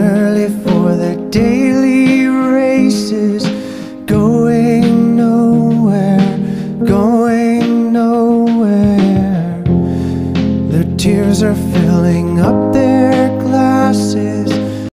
early for the daily races, going nowhere, going nowhere. The tears are filling up their.